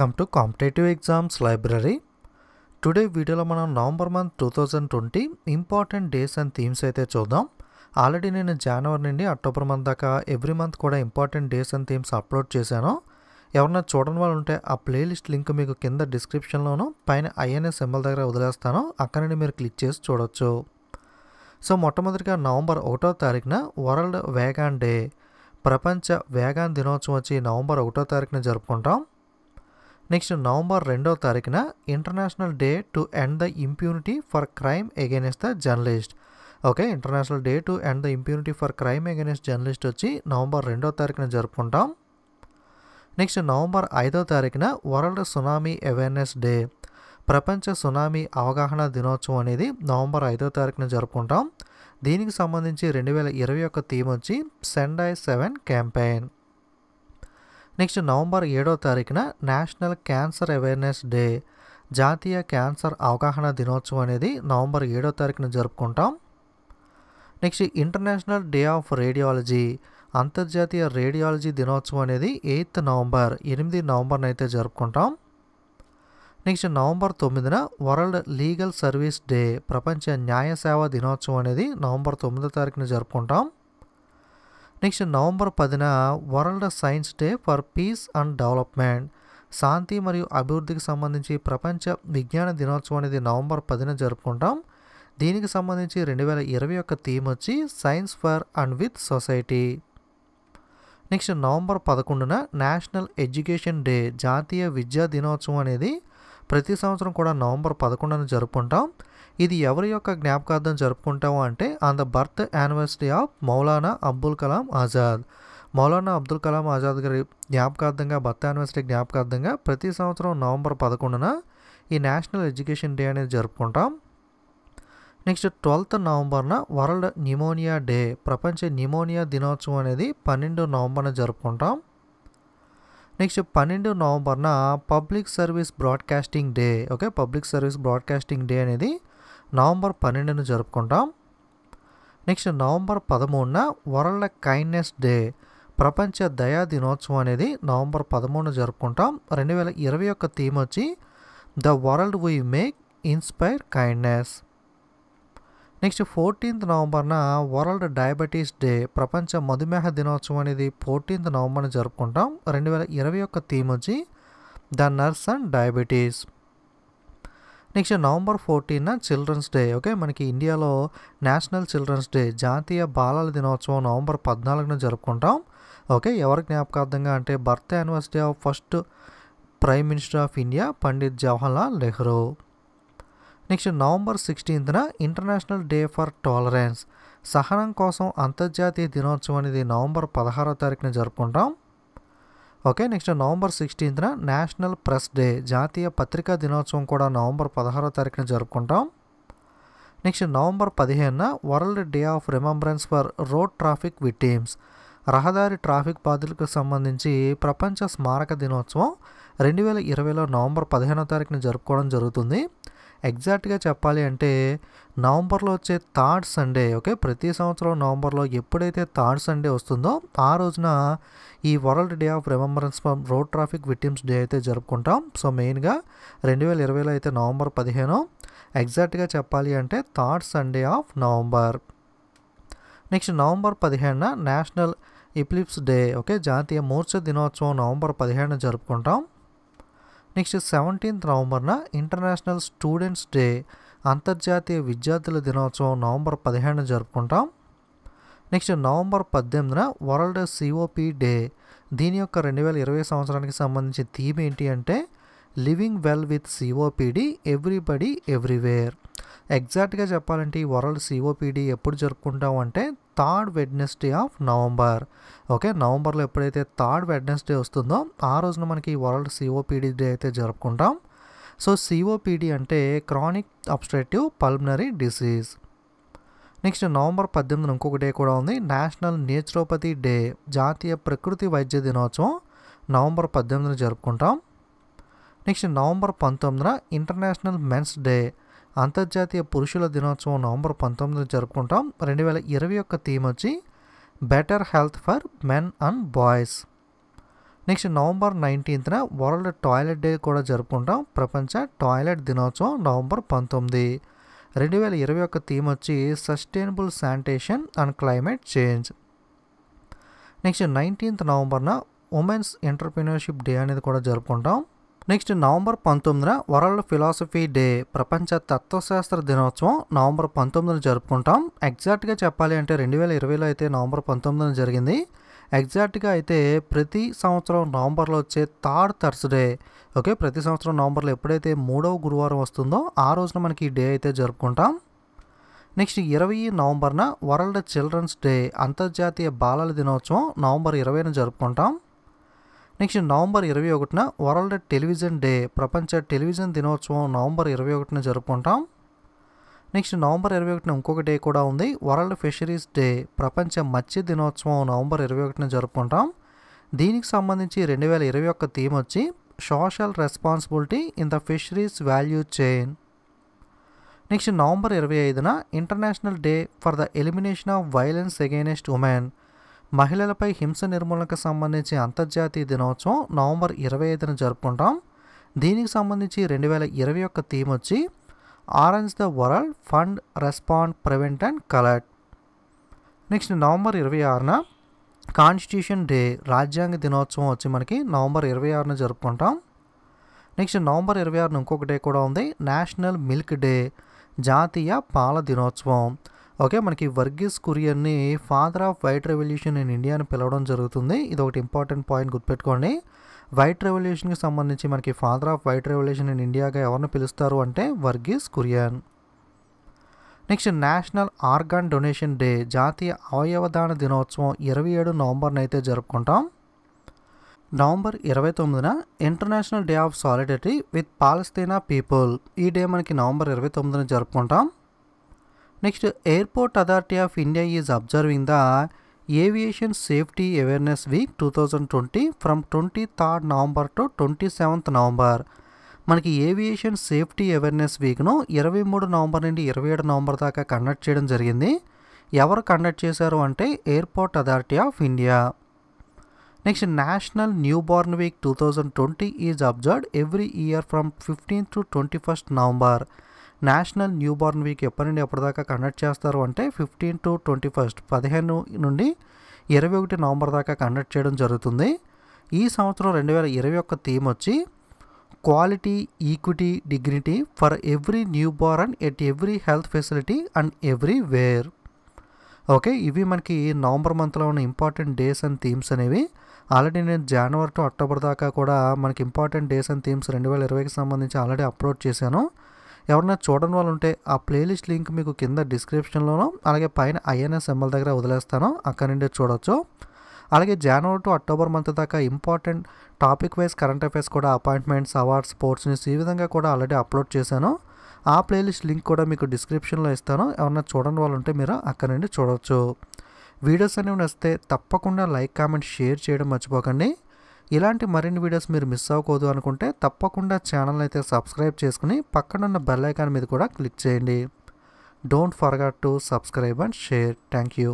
Welcome to competitive exams library today వీడియోలో మనం November month two thousand twenty important days and themes అయితే చూద్దాం. Already నేను జనవరి నుండి అక్టోబర్ మంత్ దాకా ఎవ్రీ మంత్ కూడా important days and themes upload చేశాను. ఎవరన్నా చూడని వాళ్ళు ఉంటే ఆ ప్లేలిస్ట్ లింక్ మీకు కింద డిస్క్రిప్షన్లోను పైన ఐఎన్ఎస్ సింబల్ దగ్గర వదిలేస్తాను. అక్కడ నుండి మీరు క్లిక్ చేసి చూడొచ్చు. సో మొట్టమొదటిగా నవంబర్ ఒకటో తారీఖున వరల్డ్ వేగాన్ డే ప్రపంచ వేగాన్ దినోత్సవం వచ్చి నవంబర్ ఒకటో తారీఖున జరుపుకుంటాం. నెక్స్ట్ నవంబర్ రెండో తారీఖున international day to end the impunity for crime against the journalist. Okay international day to end the impunity for crime against journalist వచ్చి నవంబర్ రెండో తారీఖున జరుపుకుంటాం. నెక్స్ట్ నవంబర్ ఐదో తారీఖున వరల్డ్ సునామీ అవేర్నెస్ డే. ప్రపంచ tsunami అవగాహన దినోత్సవం అనేది నవంబర్ ఐదో తారీఖున జరుపుకుంటాం. దీనికి సంబంధించి రెండు వేల ఇరవై ఒక్క థీమ్ వచ్చి Sendai seven campaign next November ఏడో తారీఖున నేషనల్ క్యాన్సర్ అవేర్నెస్ డే జాతీయ క్యాన్సర్ అవగాహన దినోత్సవం అనేది నవంబర్ ఏడో తారీఖున జరుపుకుంటాం. Next international day of radiology అంతర్జాతీయ రేడియాలజీ దినోత్సవం అనేది ఎయిత్ నవంబర్ ఎనిమిది నవంబర్న అయితే జరుపుకుంటాం. నెక్స్ట్ నవంబర్ తొమ్మిదిన వరల్డ్ లీగల్ సర్వీస్ డే ప్రపంచ న్యాయ సేవ దినోత్సవం అనేది నవంబర్ తొమ్మిదో తారీఖున జరుపుకుంటాం. నెక్స్ట్ నవంబర్ పదిన world science day for peace and development. శాంతి మరియు అభివృద్ధికి సంబంధించి ప్రపంచ విజ్ఞాన దినోత్సవం అనేది నవంబర్ పదిన జరుపుకుంటాం. దీనికి సంబంధించి రెండు వేల ఇరవై ఒక్క థీమ్ వచ్చి science for and with society. Next November పదకొండున నేషనల్ ఎడ్యుకేషన్ డే జాతీయ విద్యా దినోత్సవం అనేది ప్రతి సంవత్సరం కూడా నవంబర్ పదకొండున జరుపుకుంటాం. ఇది ఎవరి యొక్క జ్ఞాపకార్థం జరుపుకుంటాము అంటే on the birth anniversary of Maulana Abdul Kalam Azad. Maulana Abdul Kalam Azad గారి జ్ఞాపకార్థంగా బర్త్ యానివర్సరీ జ్ఞాపకార్థంగా ప్రతి సంవత్సరం నవంబర్ పదకొండున ఈ నేషనల్ ఎడ్యుకేషన్ డే అనేది జరుపుకుంటాం. నెక్స్ట్ ట్వెల్త్ నవంబర్న వరల్డ్ న్యూమోనియా డే ప్రపంచ న్యూమోనియా దినోత్సవం అనేది పన్నెండు నవంబర్న జరుపుకుంటాం. నెక్స్ట్ పన్నెండు నవంబర్న public service broadcasting day okay? Public service broadcasting day అనేది నవంబర్ పన్నెండున జరుపుకుంటాం. నెక్స్ట్ నవంబర్ పదమూడున వరల్డ్ కైండ్నెస్ డే ప్రపంచ దయా దినోత్సవం అనేది నవంబర్ పదమూడున జరుపుకుంటాం. రెండు వేల ఇరవై ఒక్క థీమ్ వచ్చి the world we make inspire kindness. Next fourteenth నవంబర్న world diabetes day ప్రపంచ మధుమేహ దినోత్సవం అనేది ఫోర్టీన్త్ నవంబర్న జరుపుకుంటాం. రెండు వేల ఇరవై ఒక్క థీమ్ వచ్చి the nurse and diabetes. Next November ఫోర్టీన్న children's day okay? మనకి ఇండియాలో నేషనల్ చిల్డ్రన్స్ డే జాతీయ బాలల దినోత్సవం నవంబర్ పద్నాలుగున జరుపుకుంటాం ఓకే? ఎవరి జ్ఞాపకార్థంగా అంటే birth university of first prime minister of India Pandit Jawaharlal Nehru. Next November సిక్స్టీన్త్న international day for tolerance సహనం కోసం అంతర్జాతీయ దినోత్సవం అనేది నవంబర్ పదహారో తారీఖున జరుపుకుంటాం. ఓకే నెక్స్ట్ నవంబర్ సిక్స్టీన్త్న నేషనల్ ప్రెస్ డే జాతీయ పత్రికా దినోత్సవం కూడా నవంబర్ పదహారో తారీఖున జరుపుకుంటాం. నెక్స్ట్ నవంబర్ పదిహేనున world day of remembrance for road traffic victims రహదారి ట్రాఫిక్ బాధితులకు సంబంధించి ప్రపంచ స్మారక దినోత్సవం రెండు వేల ఇరవైలో నవంబర్ పదిహేనో తారీఖున జరుపుకోవడం జరుగుతుంది. ఎగ్జాక్ట్గా చెప్పాలి అంటే నవంబర్లో వచ్చే థర్డ్ సండే ఓకే? ప్రతి సంవత్సరం నవంబర్లో ఎప్పుడైతే థర్డ్ సండే వస్తుందో ఆ రోజున ఈ world day of remembrance for road traffic victims day అయితే జరుపుకుంటాం. సో మెయిన్గా రెండు వేల ఇరవైలో అయితే నవంబర్ పదిహేను. ఎగ్జాక్ట్గా చెప్పాలి అంటే third Sunday of November. Next November పదిహేనున నేషనల్ ఇప్లిప్స్ డే ఓకే? జాతీయ మూర్ఛ దినోత్సవం నవంబర్ పదిహేను జరుపుకుంటాం. నెక్స్ట్ సెవెంటీన్త్ నవంబర్న ఇంటర్నేషనల్ స్టూడెంట్స్ డే అంతర్జాతీయ విద్యార్థుల దినోత్సవం నవంబర్ పదిహేను జరుపుకుంటాం. నెక్స్ట్ నవంబర్ పద్దెనిమిదిన వరల్డ్ సిఓపి డే దీని యొక్క రెండు వేల ఇరవై సంవత్సరానికి సంబంధించి థీమ్ ఏంటి అంటే living well with COPD everybody everywhere. ఎగ్జాక్ట్గా చెప్పాలంటే ఈ వరల్డ్ సిఓపిడి ఎప్పుడు జరుపుకుంటాం అంటే third Wednesday of November. Okay నవంబర్లో ఎప్పుడైతే థర్డ్ వెడ్నెస్డే వస్తుందో ఆ రోజున మనకి వరల్డ్ సిఓపిడి డే అయితే జరుపుకుంటాం. సో సిఓపిడి అంటే chronic obstructive pulmonary disease. Next November పద్దెనిమిది ఇంకొక డే కూడా ఉంది. నేషనల్ నేచురోపతి డే జాతీయ ప్రకృతి వైద్య దినోత్సవం. నవంబర్ పద్దెనిమిదిన జరుపుకుంటాం. నెక్స్ట్ నవంబర్ పంతొమ్మిదిన ఇంటర్నేషనల్ మెన్స్ డే. అంతర్జాతీయ పురుషుల దినోత్సవం నవంబర్ పంతొమ్మిది జరుపుకుంటాం. రెండు వేల ఇరవై ఒక్క థీమ్ వచ్చి better health for men and boys. Next November నైన్టీన్త్న world toilet day కూడా జరుపుకుంటాం. ప్రపంచ టాయిలెట్ దినోత్సవం నవంబర్ పంతొమ్మిది. రెండు వేల ఇరవై ఒక్క థీమ్ వచ్చి sustainable sanitation and climate change. Next nineteenth నవంబర్న women's entrepreneurship day అనేది కూడా జరుపుకుంటాం. నెక్స్ట్ నవంబర్ పంతొమ్మిదిన వరల్డ్ ఫిలాసఫీ డే ప్రపంచ తత్వశాస్త్ర దినోత్సవం నవంబర్ పంతొమ్మిదిన జరుపుకుంటాం. ఎగ్జాక్ట్గా చెప్పాలి అంటే రెండు వేల ఇరవైలో అయితే నవంబర్ పంతొమ్మిదిన జరిగింది. ఎగ్జాక్ట్గా అయితే ప్రతి సంవత్సరం నవంబర్లో వచ్చే థర్డ్ థర్స్డే ఓకే? ప్రతి సంవత్సరం నవంబర్లో ఎప్పుడైతే మూడవ గురువారం వస్తుందో ఆ రోజున మనకి ఈ డే అయితే జరుపుకుంటాం. నెక్స్ట్ ఇరవై నవంబర్న వరల్డ్ చిల్డ్రన్స్ డే అంతర్జాతీయ బాలల దినోత్సవం నవంబర్ ఇరవైన జరుపుకుంటాం. నెక్స్ట్ నవంబర్ ఇరవై ఒకటిన వరల్డ్ టెలివిజన్ డే ప్రపంచ టెలివిజన్ దినోత్సవం నవంబర్ ఇరవై ఒకటిన జరుపుకుంటాం. నెక్స్ట్ నవంబర్ ఇరవై ఒకటిన ఇంకొక డే కూడా ఉంది వరల్డ్ ఫిషరీస్ డే ప్రపంచ మత్స్య దినోత్సవం నవంబర్ ఇరవై ఒకటిన జరుపుకుంటాం. దీనికి సంబంధించి రెండు వేల ఇరవై ఒక్క థీమ్ వచ్చి social responsibility in the fisheries value chain. Next November ఇరవై ఐదున international day for the elimination of violence against women మహిళలపై హింస నిర్మూలనకు సంబంధించి అంతర్జాతీయ దినోత్సవం నవంబర్ ఇరవై ఐదున జరుపుకుంటాం. దీనికి సంబంధించి రెండు వేల ఇరవై ఒక్క థీమ్ వచ్చి orange the world fund respond prevent and collect next November ఇరవై ఆరున కాన్స్టిట్యూషన్ డే రాజ్యాంగ దినోత్సవం వచ్చి మనకి నవంబర్ ఇరవై ఆరున జరుపుకుంటాం. నెక్స్ట్ నవంబర్ ఇరవై ఆరున ఇంకొక డే కూడా ఉంది నేషనల్ మిల్క్ డే జాతీయ పాల దినోత్సవం. ఓకే మనకి Verghese కురియన్ని father of white revolution in India అని పిలవడం జరుగుతుంది. ఇది ఒకటి ఇంపార్టెంట్ పాయింట్ గుర్తుపెట్టుకోండి. వైట్ రెవల్యూషన్కి సంబంధించి మనకి father of white revolution in ఇండియాగా ఎవరిని పిలుస్తారు అంటే Verghese Kurien. Next national organ donation day జాతీయ అవయవదాన దినోత్సవం ఇరవై ఏడు నవంబర్న అయితే జరుపుకుంటాం. నవంబర్ ఇరవై తొమ్మిదిన international day of solidarity with Palestine people ఈ డే మనకి నవంబర్ ఇరవై తొమ్మిదిన జరుపుకుంటాం. Next airport authority of India is observing the aviation safety awareness week two thousand twenty from twenty third November to twenty seventh November మనకి aviation safety awareness వీక్ను ఇరవై మూడు November నుండి ఇరవై ఏడు నవంబర్ దాకా కండక్ట్ చేయడం జరిగింది. ఎవరు కండక్ట్ చేశారు అంటే airport authority of India next national new born week two thousand twenty is observed every year from fifteenth to twenty first November national new born week ఎప్పటి నుండి ఎప్పటిదాకా కండక్ట్ చేస్తారు అంటే ఫిఫ్టీన్ టు ట్వంటీ ఫస్ట్ పదిహేను నుండి ఇరవై ఒకటి November దాకా కండక్ట్ చేయడం జరుగుతుంది. ఈ సంవత్సరం రెండు వేల ఇరవై ఒక్క థీమ్ వచ్చి quality equity dignity for every new born at every health facility and every where okay ఇవి మనకి నవంబర్ మంత్లో ఉన్న ఇంపార్టెంట్ డేస్ అండ్ థీమ్స్ అనేవి. ఆల్రెడీ నేను జనవరి టు అక్టోబర్ దాకా కూడా మనకి ఇంపార్టెంట్ డేస్ అండ్ థీమ్స్ రెండు వేల ఇరవైకి సంబంధించి ఆల్రెడీ అప్లోడ్ చేశాను. ఎవరైనా చూడని వాళ్ళు ఉంటే ఆ ప్లేలిస్ట్ లింక్ మీకు కింద డిస్క్రిప్షన్లోనో అలాగే పైన ఐఎన్ఎస్ ఎంఎల్ దగ్గర వదిలేస్తాను. అక్కడ నుండి చూడొచ్చు. అలాగే జనవరి టు అక్టోబర్ మంత్ దాకా important topic wise current affairs కూడా అపాయింట్మెంట్స్ అవార్డ్స్ స్పోర్ట్స్ న్యూస్ ఈ విధంగా కూడా ఆల్రెడీ అప్లోడ్ చేశాను. ఆ ప్లేలిస్ట్ లింక్ కూడా మీకు డిస్క్రిప్షన్లో ఇస్తాను. ఎవరైనా చూడని వాళ్ళు ఉంటే మీరు అక్కడ నుండి చూడవచ్చు వీడియోస్ అనేవి నచ్చితే తప్పకుండా లైక్ కామెంట్ షేర్ చేయడం మర్చిపోకండి. ఇలాంటి మరిన్ని వీడియోస్ మీరు మిస్ అవ్వకూడదు అనుకుంటే తప్పకుండా ఛానల్ అయితే సబ్స్క్రైబ్ చేసుకుని పక్కనున్న బెల్ ఐకాన్ మీద కూడా క్లిక్ చేయండి. Don't forget to subscribe and share thank you